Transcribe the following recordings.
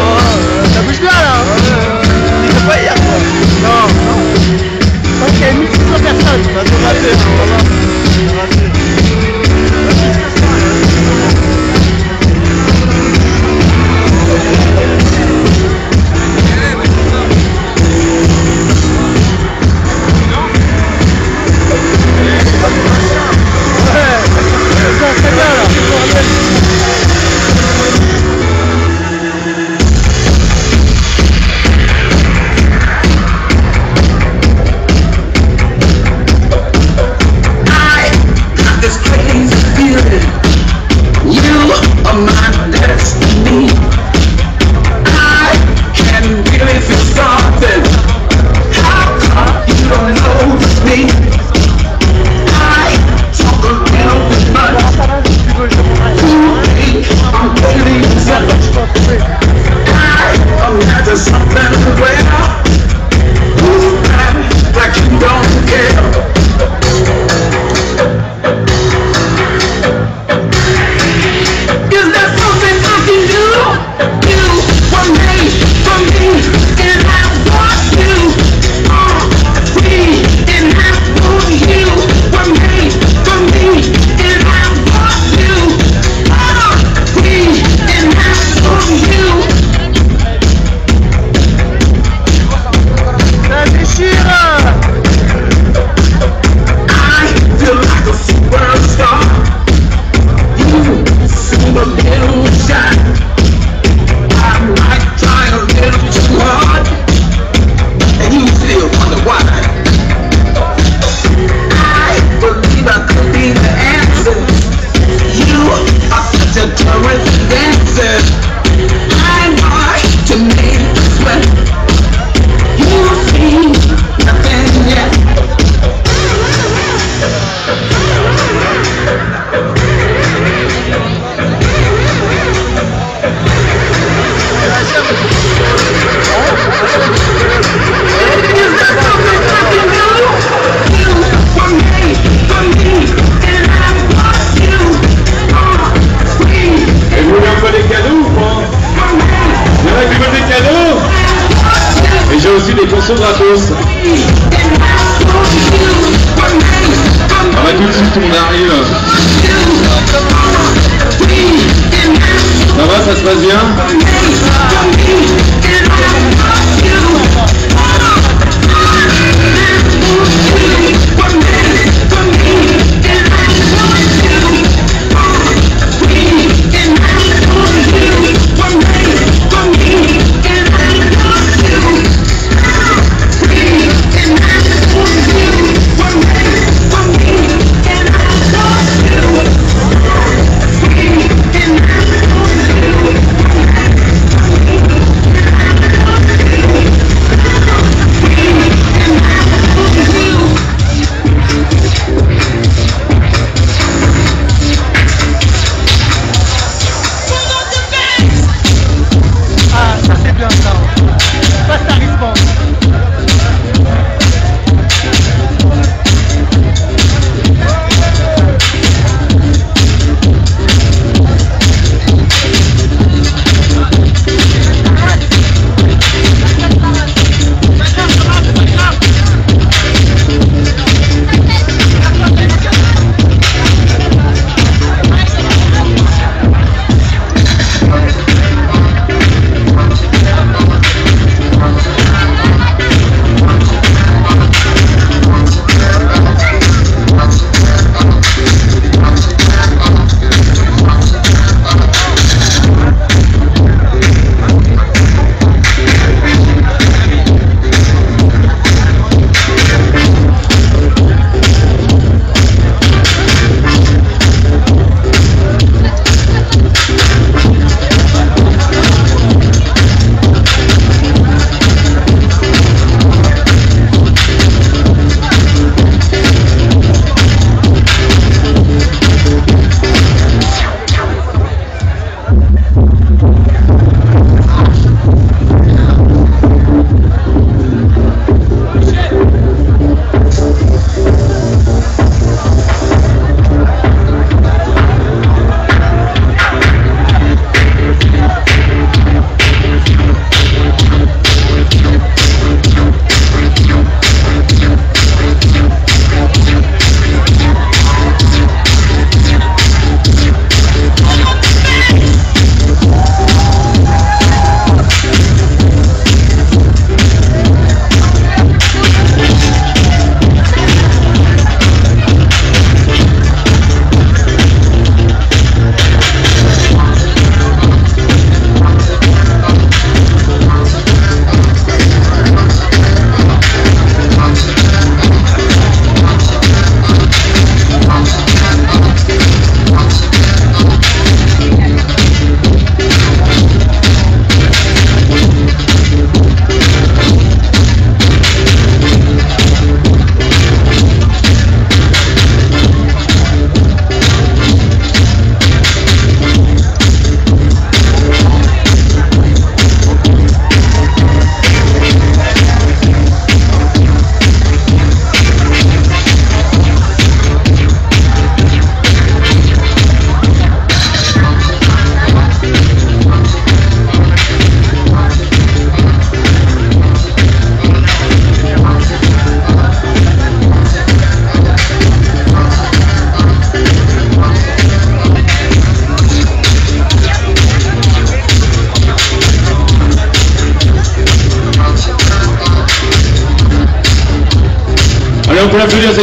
Euh, ça bouge bien là hein. Il faut pas y aller quoi Non, non. Ok, 1600 personnes. Hein. On arrive. Ça va, ça se passe bien?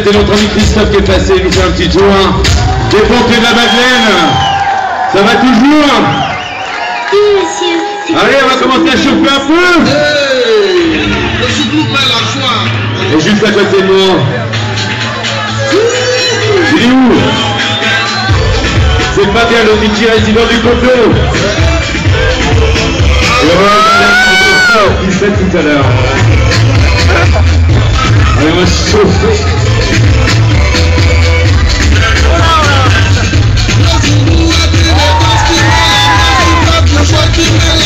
C'était notre ami Christophe qui est passé nous faire un petit tour. Des pompiers de la Madeleine. Ça va toujours Oui, monsieur. Allez, on va commencer à chauffer un peu. Le souffle pas la joie. Et juste à côté de moi. Il est où? C'est pas bien le petit résident du coteau. Il fait tout à l'heure. Allez, on va se chauffer. Fucking